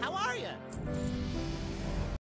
How are you?